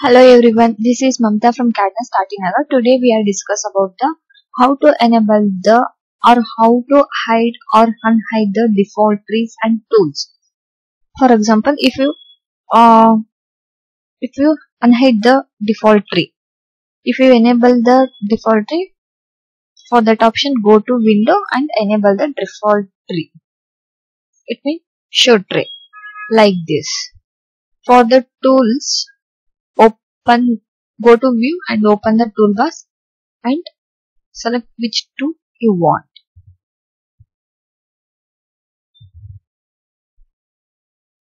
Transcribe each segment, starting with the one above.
Hello everyone, this is Mamta from CADD NEST RT Nagar. Today we are discuss about the how to enable the or how to hide or unhide the default trays and tools. For example, if you uh, if you unhide the default tray, if you enable the default tray, for that option go to window and enable the default tray. It means show tray like this. For the tools, open go to view and open the toolbars and select which tool you want.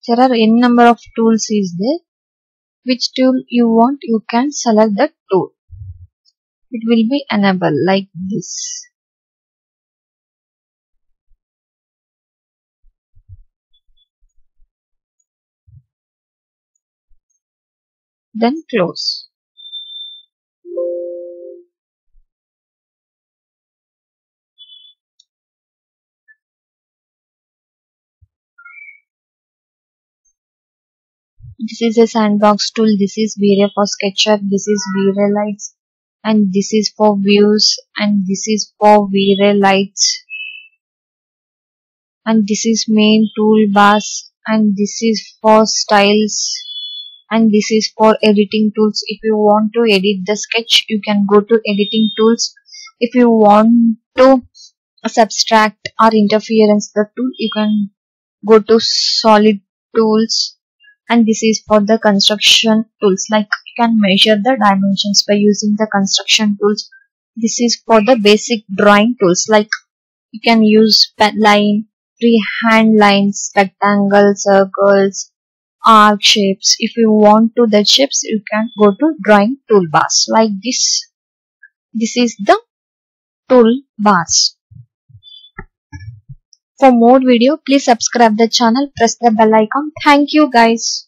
There are n number of tools is there. Which tool you want you can select the tool. It will be enabled like this. Then close. This is a sandbox tool. This is V-Ray for SketchUp. This is V-Ray lights. And this is for views. And this is for V-Ray lights. And this is main toolbars. And this is for styles. And this is for editing tools. If you want to edit the sketch, you can go to editing tools. If you want to subtract or interference the tool, you can go to solid tools and this is for the construction tools like you can measure the dimensions by using the construction tools this is for the basic drawing tools like you can use pen line freehand lines rectangles circles arc shapes. If you want to the shapes you can go to drawing toolbars. Like this. This is the toolbars. For more video, please subscribe the channel, press the bell icon. Thank you guys.